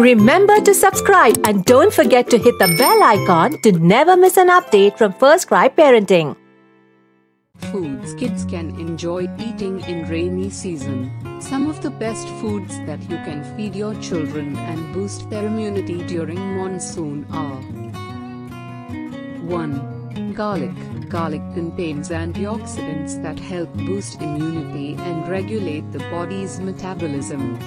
Remember to subscribe and don't forget to hit the bell icon to never miss an update from FirstCry Parenting. Foods kids can enjoy eating in rainy season. Some of the best foods that you can feed your children and boost their immunity during monsoon are 1. Garlic. Garlic contains antioxidants that help boost immunity and regulate the body's metabolism.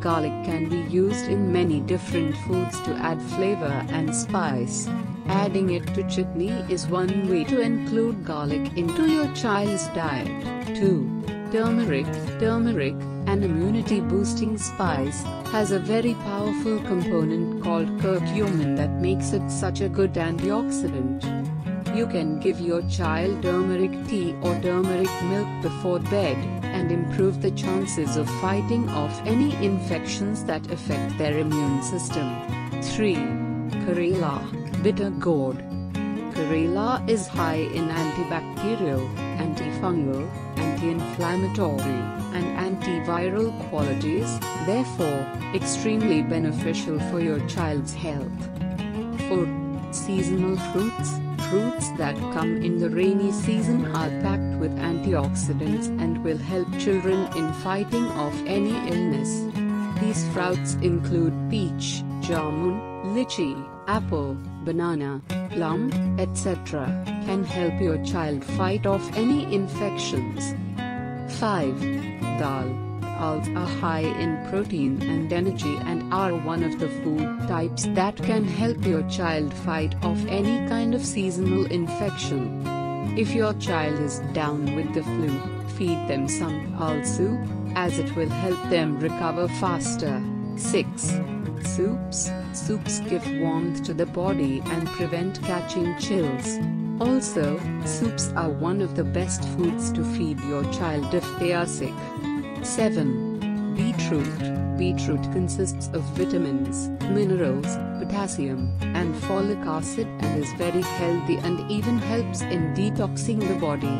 Garlic can be used in many different foods to add flavor and spice. Adding it to chutney is one way to include garlic into your child's diet. 2. Turmeric. Turmeric, an immunity boosting spice, has a very powerful component called curcumin that makes it such a good antioxidant. You can give your child turmeric tea or turmeric milk before bed, and improve the chances of fighting off any infections that affect their immune system. 3. Karela, bitter gourd. Karela is high in antibacterial, antifungal, anti-inflammatory, and antiviral qualities, therefore, extremely beneficial for your child's health. 4. Seasonal fruits Fruits that come in the rainy season are packed with antioxidants and will help children in fighting off any illness. These fruits include peach, jamun, lychee, apple, banana, plum, etc., can help your child fight off any infections. 5. Dal Dals are high in protein and energy and are one of the food types that can help your child fight off any kind of seasonal infection. If your child is down with the flu, feed them some dal soup, as it will help them recover faster. 6. Soups Soups give warmth to the body and prevent catching chills. Also, soups are one of the best foods to feed your child if they are sick. 7. Beetroot Beetroot consists of vitamins, minerals, potassium, and folic acid and is very healthy and even helps in detoxing the body.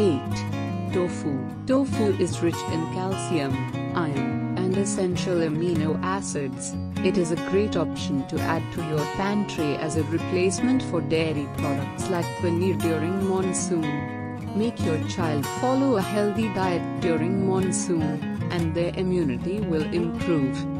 8. Tofu Tofu is rich in calcium, iron, and essential amino acids. It is a great option to add to your pantry as a replacement for dairy products like paneer during monsoon. Make your child follow a healthy diet during monsoon, and their immunity will improve.